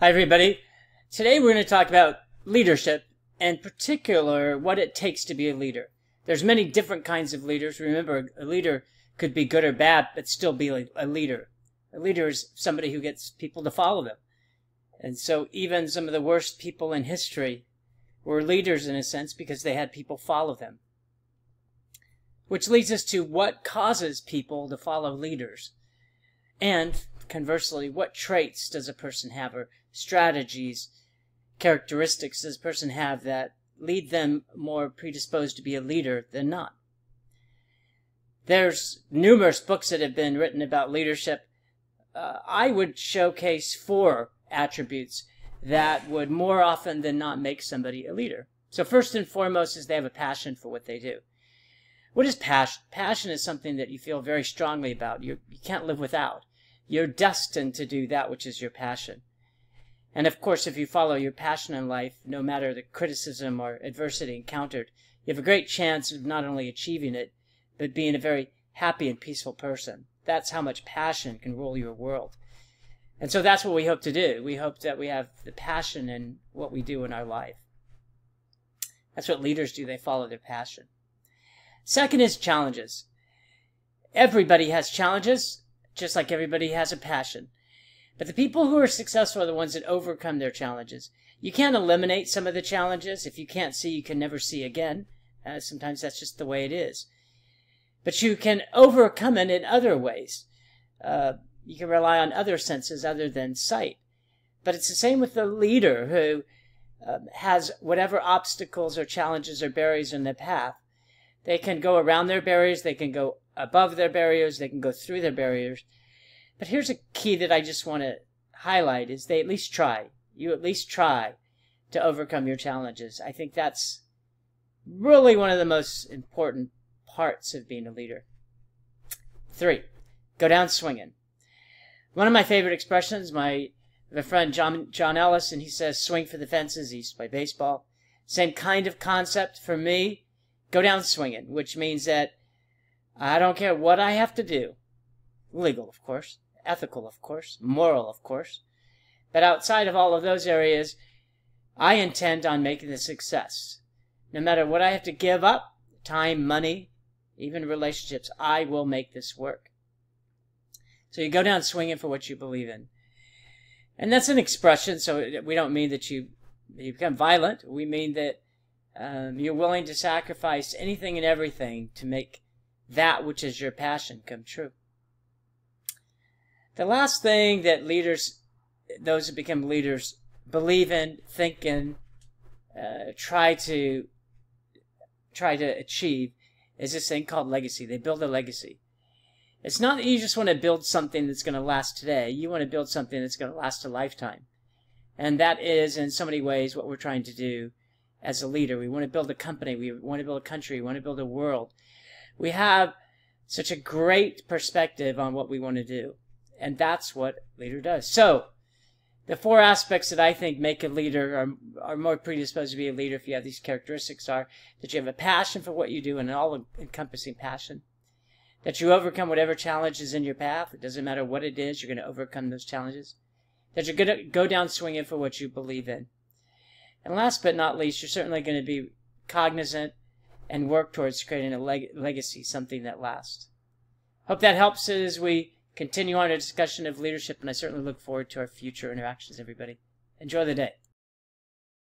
Hi, everybody. Today we're going to talk about leadership, and particular, what it takes to be a leader. There's many different kinds of leaders. Remember, a leader could be good or bad, but still be a leader. A leader is somebody who gets people to follow them. And so even some of the worst people in history were leaders in a sense because they had people follow them. Which leads us to what causes people to follow leaders. And conversely, what traits does a person have or strategies, characteristics does a person have that lead them more predisposed to be a leader than not? There's numerous books that have been written about leadership. Uh, I would showcase four attributes that would more often than not make somebody a leader. So first and foremost is they have a passion for what they do. What is passion? Passion is something that you feel very strongly about. You can not live without. You're destined to do that which is your passion. And of course, if you follow your passion in life, no matter the criticism or adversity encountered, you have a great chance of not only achieving it, but being a very happy and peaceful person. That's how much passion can rule your world. And so that's what we hope to do. We hope that we have the passion in what we do in our life. That's what leaders do. They follow their passion. Second is challenges. Everybody has challenges just like everybody has a passion. But the people who are successful are the ones that overcome their challenges. You can't eliminate some of the challenges. If you can't see, you can never see again. Uh, sometimes that's just the way it is. But you can overcome it in other ways. Uh, you can rely on other senses other than sight. But it's the same with the leader who uh, has whatever obstacles or challenges or barriers in their path. They can go around their barriers, they can go above their barriers, they can go through their barriers. But here's a key that I just want to highlight is they at least try. You at least try to overcome your challenges. I think that's really one of the most important parts of being a leader. Three, go down swinging. One of my favorite expressions, my, my friend John, John Ellis, and he says, swing for the fences. He used to play baseball. Same kind of concept for me. Go down swinging, which means that I don't care what I have to do. Legal, of course. Ethical, of course. Moral, of course. But outside of all of those areas, I intend on making a success. No matter what I have to give up, time, money, even relationships, I will make this work. So you go down swinging for what you believe in. And that's an expression, so we don't mean that you, you become violent. We mean that um, you're willing to sacrifice anything and everything to make that which is your passion come true. The last thing that leaders, those who become leaders, believe in, think in, uh, try to try to achieve is this thing called legacy. They build a legacy. It's not that you just want to build something that's going to last today. You want to build something that's going to last a lifetime. And that is, in so many ways, what we're trying to do as a leader. We want to build a company. We want to build a country. We want to build a world. We have such a great perspective on what we want to do. And that's what leader does. So, the four aspects that I think make a leader are, are more predisposed to be a leader if you have these characteristics are that you have a passion for what you do, and an all encompassing passion. That you overcome whatever challenge is in your path. It doesn't matter what it is, you're going to overcome those challenges. That you're going to go down swinging for what you believe in. And last but not least, you're certainly going to be cognizant and work towards creating a leg legacy, something that lasts. Hope that helps as we continue on our discussion of leadership, and I certainly look forward to our future interactions, everybody. Enjoy the day.